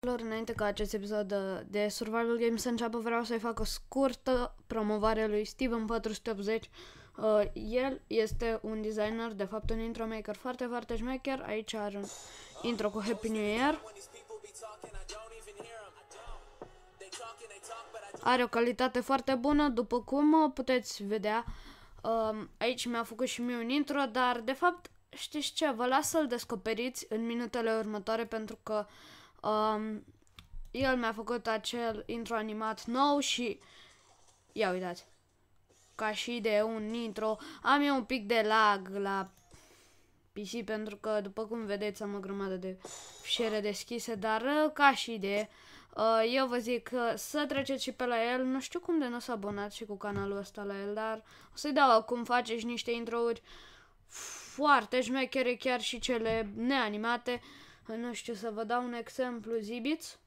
Lor, înainte ca acest episod de, de Survival Game să înceapă, vreau să-i fac o scurtă promovare lui Steven 480. Uh, el este un designer, de fapt un intro maker foarte, foarte șmecher. Aici are un intro cu Happy New Year. Are o calitate foarte bună, după cum puteți vedea. Uh, aici mi-a făcut și mie un intro, dar de fapt, știți ce, vă las să-l descoperiți în minutele următoare pentru că Um, el mi-a făcut acel intro animat nou și ia uitați. Ca și de un intro, am eu un pic de lag la PC pentru că, după cum vedeți, am o grămadă de fișiere deschise, dar uh, ca și idee, uh, eu vă zic că să treceți și pe la el, nu știu cum de nu s-a abonat și cu canalul ăsta la el, dar o să-i dau acum faceți niște introuri foarte șmechere, chiar și cele neanimate. Nu știu, să vă dau un exemplu, zibiți?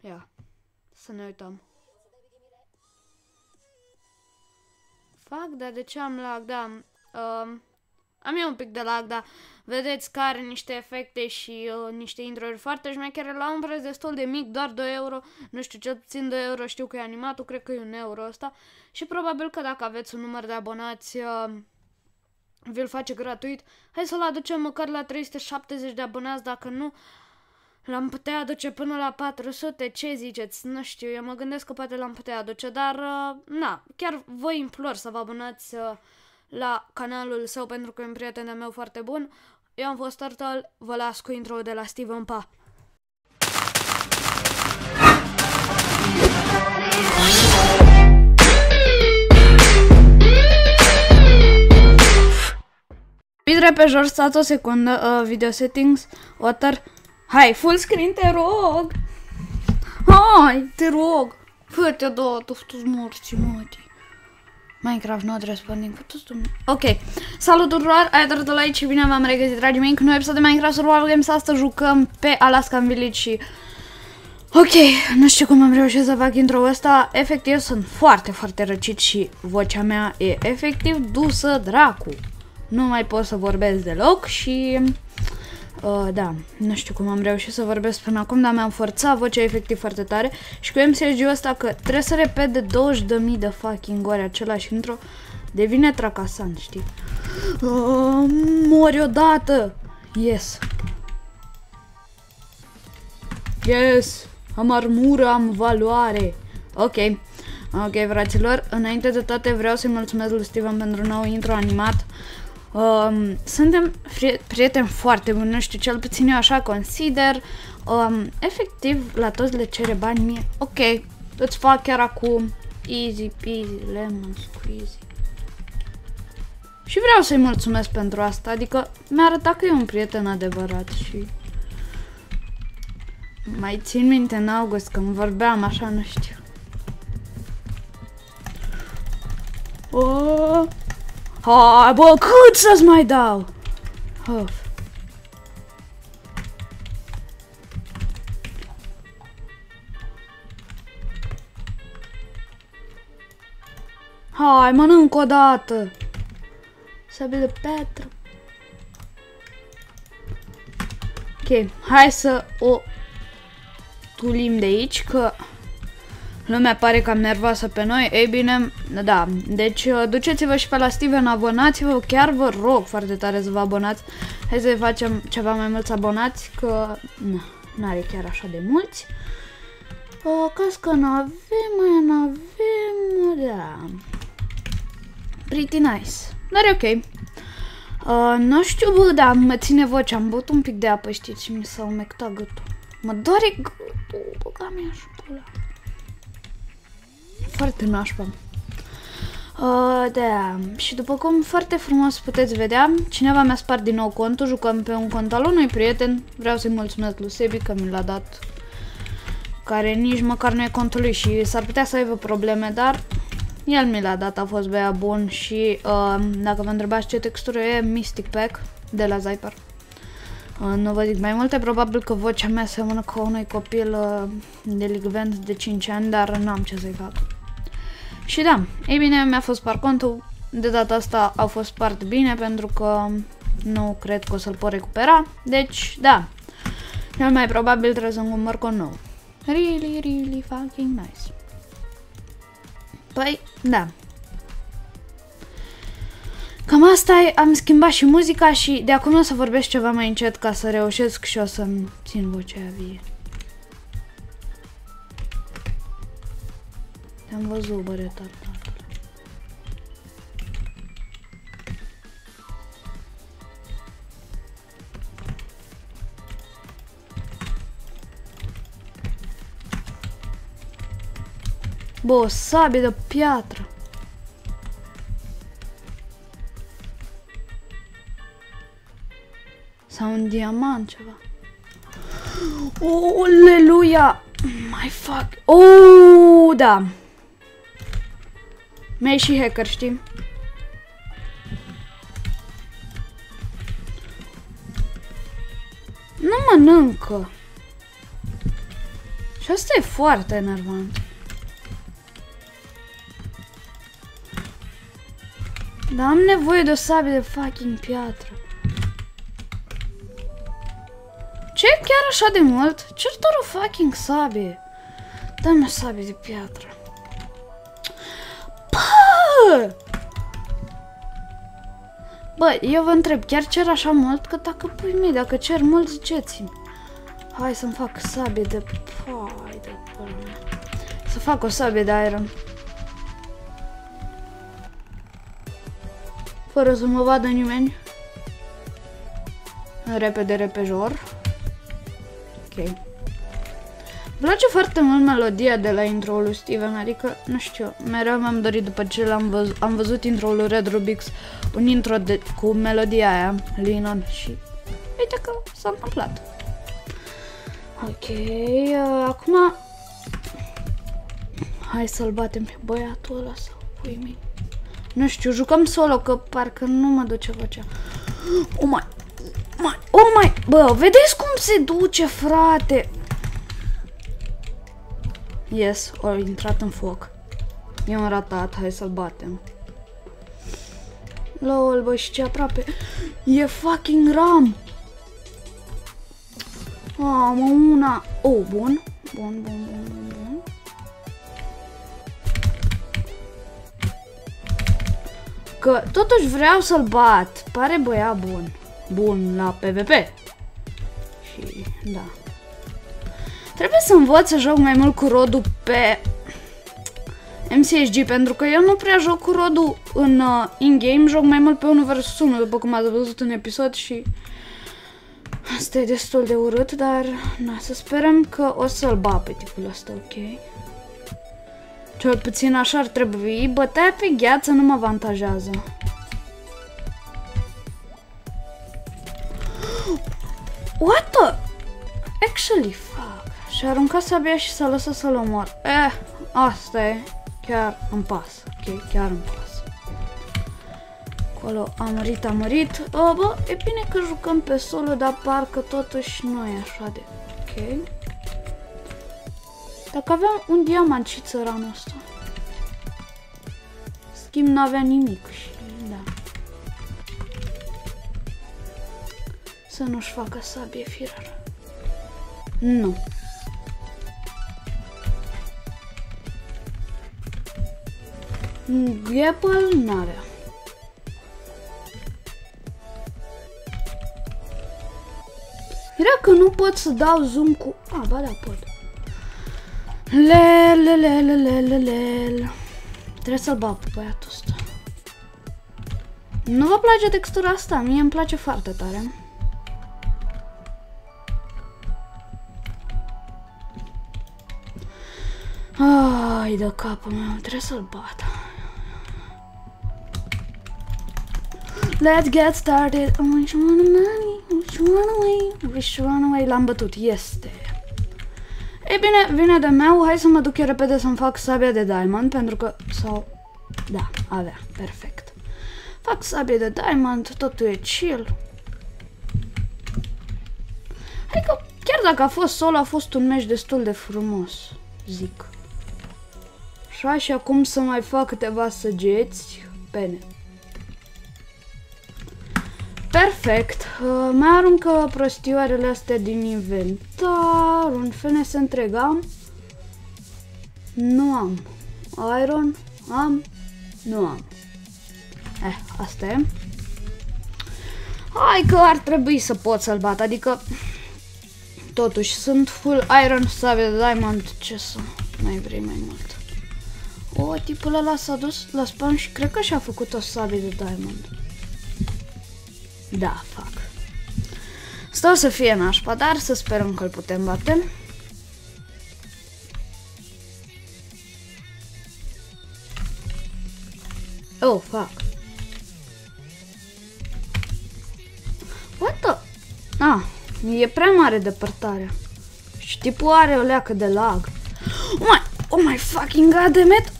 Ia, să ne uităm. Fac, dar de ce am lag? Da, um, am eu un pic de lag, dar vedeți că are niște efecte și uh, niște intro foarte șmechere la un preț destul de mic, doar 2 euro. Nu știu, cel puțin 2 euro știu că e animatul, cred că e un euro ăsta. Și probabil că dacă aveți un număr de abonați... Uh, vi-l face gratuit. Hai să-l aducem măcar la 370 de abonați, dacă nu, l-am putea aduce până la 400, ce ziceți? Nu știu, eu mă gândesc că poate l-am putea aduce, dar, uh, na, chiar vă implor să vă abonați uh, la canalul său pentru că e un prieten meu foarte bun. Eu am fost Turtle, vă las cu intro de la Steven Pa. Bine pe jos, stați o secundă, uh, video settings, water, hai, full screen, te rog! Hai, te rog! Fă-te, da, tu tu morți, mătii. Minecraft not responding, fă tu Ok, salut tuturor, ai de la aici și bine v-am regăsit, dragii mei, cu noi episod de Minecraft Survival Games, astăzi jucăm pe Alaskan Village și... Ok, nu știu cum am reușit să fac intro ăsta, efectiv sunt foarte, foarte răcit și vocea mea e efectiv dusă dracu nu mai pot să vorbesc deloc și... Uh, da, nu știu cum am reușit să vorbesc până acum, dar mi-am forțat vocea efectiv foarte tare și cu MCSG-ul ăsta că trebuie să repet de 20.000 de fucking ori același intro, devine tracasant, știi? Uh, mori odată! Yes! Yes! Am armură, am valoare! Ok. Ok, fraților, înainte de toate vreau să-i mulțumesc lui Steven pentru nou intro animat. Um, suntem prieteni foarte buni, nu știu, cel puțin eu așa consider. Um, efectiv, la toți le cere bani mie. Ok, îți fac chiar acum. Easy peasy, lemon squeezy. Și vreau să-i mulțumesc pentru asta, adică mi-a arătat că e un prieten adevărat și... Mai țin minte în august când vorbeam așa, nu știu. Oh, Hai, bă, cât să-ți mai dau? Of. Hai, mănânc o dată. Sabie de petră. Ok, hai să o tulim de aici, că lumea pare cam nervoasă pe noi, ei bine, da, deci uh, duceți-vă și pe la Steven, abonați-vă, chiar vă rog foarte tare să vă abonați. Hai să facem ceva mai mulți abonați, că nu are chiar așa de mulți. O, caz că nu avem, mai nu avem, da. Pretty nice, dar e ok. Uh, nu știu, bă, da, mă ține vocea, am băut un pic de apă, știți, și mi s-a umectat gâtul. Mă doare gâtul, bă, cam e așa, pula. Foarte nașpa. Uh, da, și după cum foarte frumos puteți vedea, cineva mi-a spart din nou contul, jucăm pe un cont al unui prieten, vreau să-i mulțumesc lui Sebi că mi l-a dat, care nici măcar nu e contul lui și s-ar putea să aibă probleme, dar el mi l-a dat, a fost băia bun și uh, dacă vă întrebați ce textură e, Mystic Pack de la Zyper. Uh, nu vă zic mai multe, probabil că vocea mea seamănă cu unui copil uh, delicvent de 5 ani, dar n-am ce să-i fac. Și da, ei bine, mi-a fost par contul. De data asta a fost spart bine pentru că nu cred că o să-l pot recupera. Deci, da, cel mai probabil trebuie să-mi cumpăr con nou. Really, really fucking nice. Păi, da. Cam asta e, am schimbat și muzica și de acum o să vorbesc ceva mai încet ca să reușesc și o să-mi țin vocea vie. Te-am văzut, bă, retardat. Bă, o sabie de piatră. Sau un diamant ceva. Aleluia! My fuck. Oh, da. Mai și hacker, știi? Nu mănâncă. Și asta e foarte enervant. Dar am nevoie de o sabie de fucking piatră. Ce? Chiar așa de mult? Ce doar o fucking sabie? Dă-mi o sabie de piatră. Bă! Bă, eu vă întreb, chiar cer așa mult? Că dacă pui mei, dacă cer mult, ziceți-mi. Hai să-mi fac sabie de... Pai de Să fac o sabie de iron. Fără să mă vadă nimeni. Repede, repejor. Ok. Îmi place foarte mult melodia de la intro-ul lui Steven, adică, nu știu, mereu mi-am dorit după ce l-am văzut, am văzut intro-ul lui Red Rubix, un intro de, cu melodia aia, Linon, și uite că s-a întâmplat. Ok, uh, acum hai să-l batem pe băiatul ăla sau pui mei. Nu știu, jucăm solo, că parcă nu mă duce vocea. Oh my, my, oh my, bă, vedeți cum se duce, frate? Yes, a intrat în foc. E un ratat, hai să-l batem. Lol, bă, și ce aproape. E fucking ram. Ah, mă, una. Oh, bun. Bun, bun, bun, bun, bun. Că totuși vreau să-l bat. Pare băiat bun. Bun la PvP. Și, da. Trebuie să învăț să joc mai mult cu rodul pe MCSG, pentru că eu nu prea joc cu rodul în uh, in-game, joc mai mult pe 1 vs 1, după cum ați văzut în episod și asta e destul de urât, dar na, să sperăm că o să-l ba pe tipul ăsta, ok? Cel puțin așa ar trebui. Bătaia pe gheață nu mă avantajează. What the? Actually, fuck. Și-a aruncat sabia și s-a lăsat să-l omor. Eh, asta e. Chiar îmi pas. Ok, chiar îmi pas. Acolo am mărit, am mărit. Oh, bă, e bine că jucăm pe solo, dar parcă totuși nu e așa de... Ok. Dacă aveam un diamant și țăranul ăsta. Schimb n-avea nimic și da. Să nu-și facă sabie firar. Nu. Gapple n-avea. Era că nu pot să dau zoom cu... A, ba da, pot. Lelelelelelelel. Trebuie să-l bag pe băiatul ăsta. Nu vă place textura asta? Mie îmi place foarte tare. Ai de capul meu, trebuie să-l bat. Let's get started. Wish you wanna money, wish you wanna away, wish you wanna away. L-am bătut, este. E bine, vine de meu, hai să mă duc eu repede să-mi fac sabia de diamond, pentru că, sau, da, avea, perfect. Fac sabie de diamond, totul e chill. Hai că, chiar dacă a fost solo, a fost un meci destul de frumos, zic. Așa, și acum să mai fac câteva săgeți, pene. perfect. Uh, mai aruncă prostioarele astea din inventar. Un FNS întreg am. Nu am. Iron am. Nu am. Eh, asta e. Hai că ar trebui să pot să-l bat, adică totuși sunt full iron sabie de diamond, ce să mai vrei mai mult. O, tipul ăla s-a dus la spawn și cred că și-a făcut o sabie de diamond. Da, fac. Stau să fie nașpa, dar să sperăm că îl putem bate. Oh, fuck. What the? Ah, e prea mare depărtarea. Și tipul are o leacă de lag. Oh my, oh my fucking goddammit!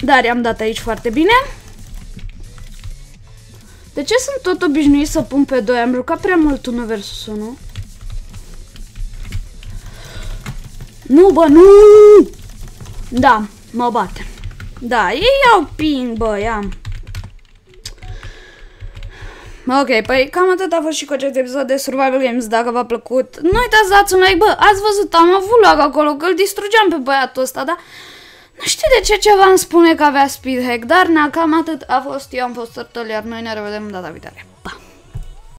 Dar i-am dat aici foarte bine. De ce sunt tot obișnuit să pun pe 2? Am jucat prea mult 1 versus 1. Nu, bă, nu! Da, mă bate. Da, ei au ping, bă, i-am. Ok, păi cam atât a fost și cu acest episod de Survival Games. Dacă v-a plăcut, nu uitați să dați un like, bă, ați văzut, am avut lag acolo, că îl distrugeam pe băiatul ăsta, da? Nu știu de ce ceva îmi spune că avea speed hack, dar na, cam atât a fost, eu am fost Turtle, iar noi ne revedem data viitoare.